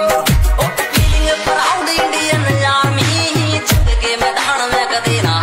ਉਹ feeling proud Indian army ਚੰਗੇ ਮੈਦਾਨ ਮੈਂ ਕਦੇ ਨਾ